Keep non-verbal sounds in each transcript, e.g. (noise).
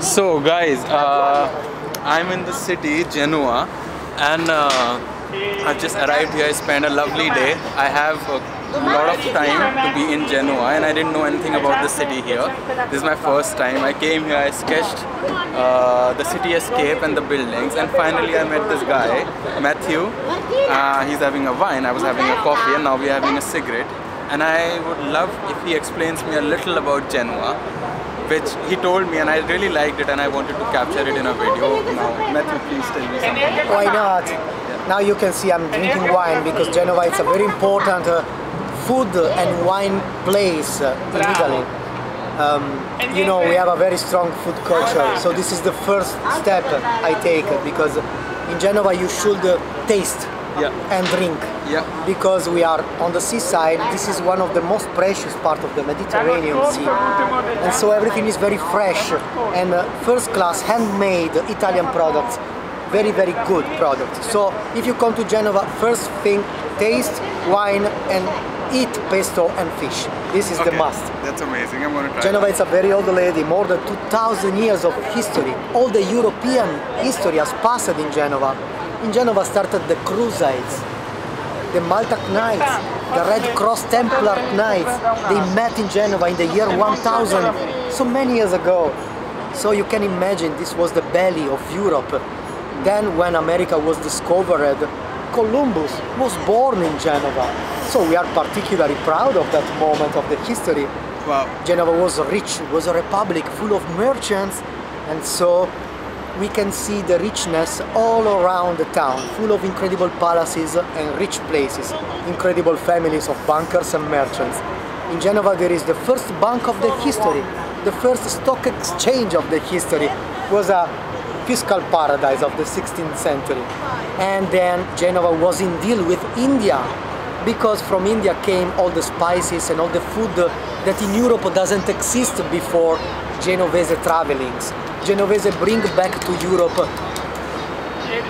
So guys, uh, I'm in the city, Genoa, and uh, I've just arrived here. I spent a lovely day. I have a lot of time to be in Genoa, and I didn't know anything about the city here. This is my first time. I came here, I sketched uh, the cityscape and the buildings, and finally I met this guy, Mattia. Uh, he's having a wine. I was having a coffee, and now we're having a cigarette. And I would love if he explains me a little about Genoa which he told me and I really liked it and I wanted to capture it in a video. Now, Mattia, please tell me something. Why not? Now you can see I'm drinking wine because Genova is a very important uh, food and wine place uh, in Italy. Um, you know, we have a very strong food culture, so this is the first step I take because in Genova you should uh, taste Yeah. and drink Yeah. because we are on the seaside. This is one of the most precious part of the Mediterranean Sea, and so everything is very fresh and uh, first class handmade Italian products. Very very good products. So if you come to Genova, first thing taste wine and eat pesto and fish. This is the Okay, must. That's amazing. I'm gonna try. Genova is a very old lady, more than 2000 years of history. All the European history has passed in Genova. In Genova started the Crusades, the Malta Knights, the Red Cross Templar Knights. They met in Genova in the year 1000, so many years ago. So you can imagine this was the belly of Europe. Then when America was discovered, Columbus was born in Genova. So we are particularly proud of that moment of the history. Wow. Genova was rich, was a republic full of merchants, and so we can see the richness all around the town, full of incredible palaces and rich places, incredible families of bankers and merchants. In Genova there is the first bank of the history, the first stock exchange of the history it was a fiscal paradise of the 16th century. And then Genova was in deal with India because from India came all the spices and all the food that in Europe doesn't exist before Genovese travelings. Genovese bring back to Europe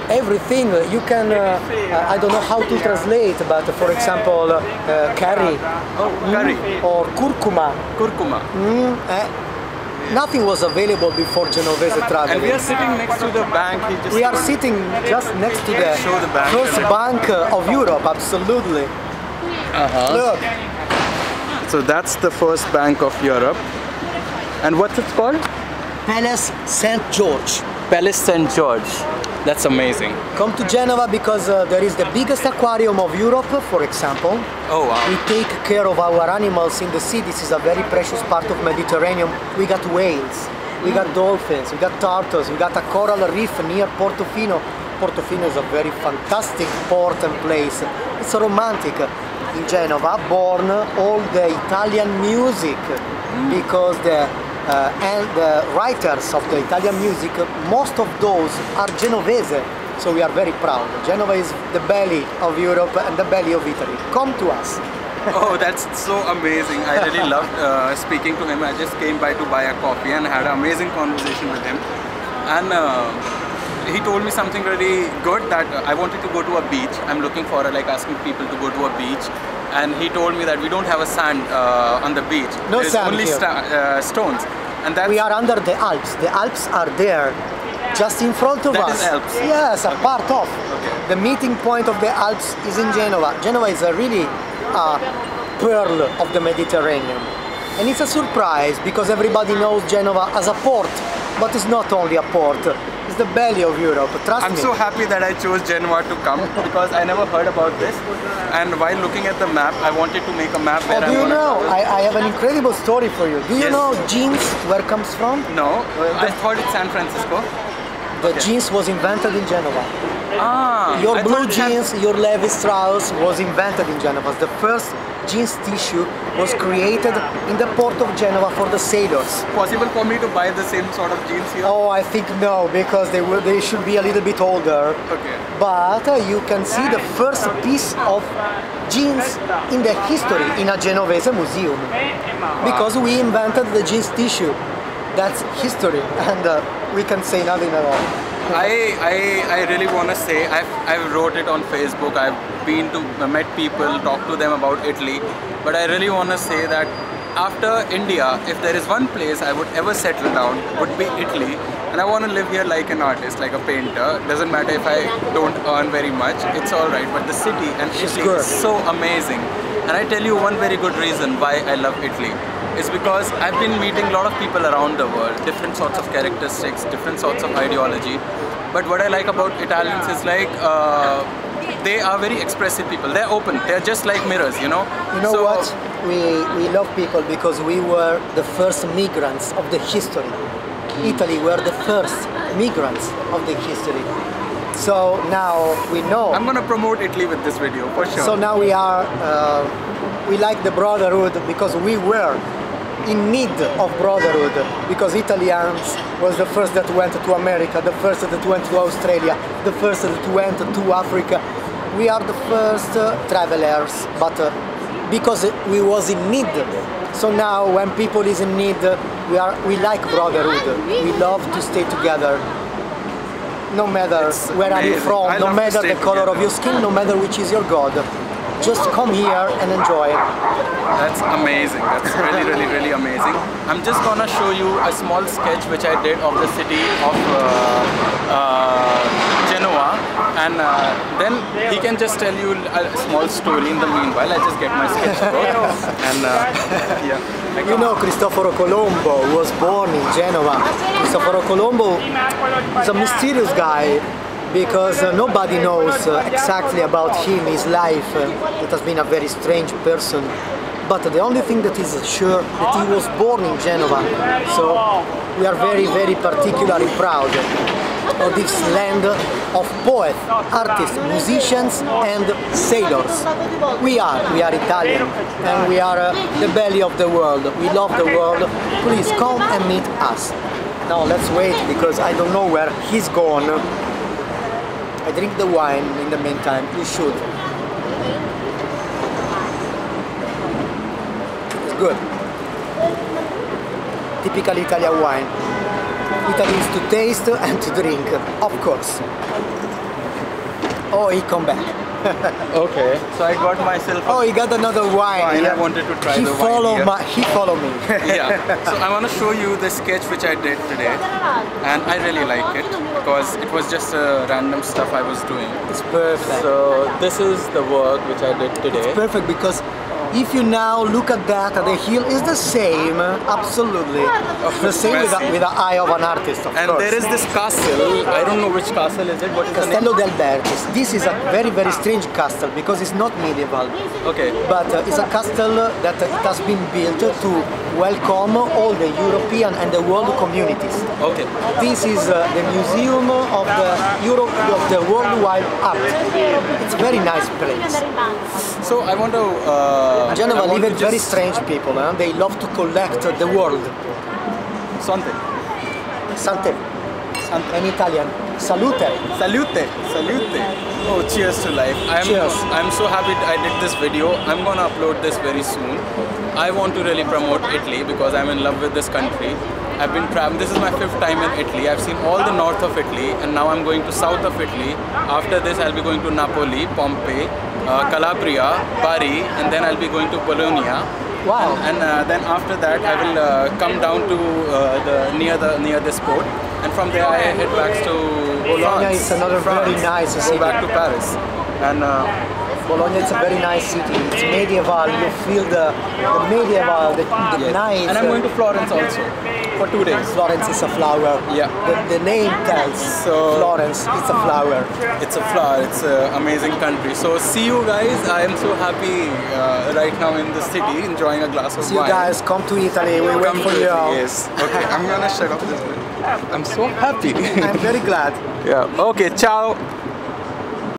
everything you can uh, I don't know how to translate but for example uh, curry Oh, curry. or curcuma Kurkuma. Mm, eh, nothing was available before Genovese traveling And we are sitting next to the bank. We are sitting just next to the the bank. first bank uh, of Europe absolutely Uh-huh. look So that's the first bank of Europe. And what's it called? Palace St. George Palace St. George. That's amazing. come to Genova because uh, there is the biggest aquarium of Europe for example Oh wow. We take care of our animals in the sea. This is a very precious part of Mediterranean. We got whales, we got dolphins, we got turtles, we got a coral reef near Portofino. Portofino is a very fantastic port and place. It's romantic. In Genova, born all the Italian music because the uh, and the writers of the Italian music, most of those are Genovese. So we are very proud. Genova is the belly of Europe and the belly of Italy. Come to us. (laughs) Oh, that's so amazing. I really loved uh, speaking to him. I just came by to buy a coffee and had an amazing conversation with him. And uh, he told me something really good that I wanted to go to a beach. I'm looking for like asking people to go to a beach. And he told me that we don't have a sand uh, on the beach. No There's sand only uh, stones. And that's We are under the Alps. The Alps are there, just in front of That us. is Alps. Yes, a part of. Okay. The meeting point of the Alps is in Genova. Genova is a really uh, pearl of the Mediterranean. And it's a surprise because everybody knows Genova as a port, but it's not only a port. It's the belly of Europe. Trust I'm me. so happy that I chose Genoa to come because I never heard about this. And while looking at the map, I wanted to make a map oh, where Oh, I do you wanna know? I, I have an incredible story for you. Do you Yes. know jeans where it comes from? No, I thought it's San Francisco. The jeans was invented in Genova. Ah, Your I blue thought San- jeans, your Levi Strauss was invented in Genova. The first jeans tissue was created in the port of Genova for the sailors. Possible for me to buy the same sort of jeans here? Oh, I think no, because they will, they should be a little bit older. Okay. But uh, you can see the first piece of jeans in the history in a Genovese museum because we invented the jeans tissue. That's history, (laughs) and uh, we can say nothing at all. I, I, I really want to say I've, I've wrote it on Facebook. I've been to met people, talked to them about Italy, but I really want to say that after India, if there is one place I would ever settle down, would be Italy. And I want to live here like an artist, like a painter. Doesn't matter if I don't earn very much, it's alright. But the city and Italy good. is so amazing. And I tell you one very good reason why I love Italy. Is because I've been meeting a lot of people around the world, different sorts of characteristics, different sorts of ideology. But what I like about Italians is like uh, they are very expressive people. They're open. They're just like mirrors, you know. You know So- what? We, we love people because we were the first migrants of the history. Italy were the first migrants of the history. So now we know. I'm gonna promote Italy with this video for sure. So now we are, uh, we like the brotherhood because we were in need of brotherhood because Italians was the first that went to America, the first that went to Australia, the first that went to Africa. We are the first uh, travelers, but uh, because we was in need. So now when people is in need, we are we like brotherhood. We love to stay together. No matter It's where are you from, I no matter the color of your skin, no matter which is your god. Just come here and enjoy it. That's amazing. That's really, really, really amazing. I'm just gonna show you a small sketch which I did of the city of uh, uh, Genoa, and uh, then he can just tell you a small story in the meanwhile. I just get my sketchbook (laughs) and uh, yeah. You know Cristoforo Colombo was born in Genoa. Cristoforo Colombo is a mysterious guy because uh, nobody knows uh, exactly about him, his life. Uh, it has been a very strange person. But the only thing that is sure that he was born in Genova. So we are very, very particularly proud of this land of poets, artists, musicians and sailors. We are, we are Italian and we are uh, the belly of the world. We love the world. Please come and meet us. Now let's wait because I don't know where he's gone. I drink the wine in the meantime. You should. It's good. Typical Italian wine. Italy is to taste and to drink, of course. Oh, he come back. (laughs) Okay. So I got myself. Oh, he got another wine. Wine, I wanted to try he the wine follow here. my, he follow me. (laughs) yeah. So I want to show you the sketch which I did today, and I really like it because it was just uh, random stuff I was doing. it's perfect. So this is the work which I did today. perfect because if you now look at that, the hill is the same, absolutely. The same with the, with the eye of an artist, of And course. there is this castle. I don't know which castle is it. What is? Castello del Bertis. This is a very, very strange castle because it's not medieval, Okay. but uh, it's a castle that uh, it has been built to welcome all the European and the world communities. Okay. This is uh, the museum of the Europe of the worldwide art. It's a very nice place. So I want to. Uh, Genova live very strange people. eh? They love to collect uh, the world. Something. Sante. Something. In Italian. Salute. Salute, salute. Oh, cheers to life. I'm, Cheers. I'm so happy I did this video. I'm gonna upload this very soon. I want to really promote Italy because I'm in love with this country. I've been traveling. This is my fifth time in Italy. I've seen all the north of Italy, and now I'm going to south of Italy. After this, I'll be going to Napoli, Pompeii, uh, Calabria, Bari, and then I'll be going to Bologna. Wow. And uh, then after that, I will uh, come down to uh, the near the near this port, and from there I head back to Bologna is another very France. nice Go city. back to Paris, and uh, Bologna is a very nice city. It's medieval. You feel the, the medieval, the, the yes. nice. and I'm going to Florence also for two days. Florence is a flower. Yeah. The, the name tells. So- Florence, it's a flower. It's a flower. It's an amazing country. So see you guys. I am so happy uh, right now in the city, enjoying a glass of See you guys. Come to Italy. We wait for you. Yes. Okay. I'm gonna shut up this. video. I'm so happy. I'm very glad. (laughs) yeah. Okay. Ciao.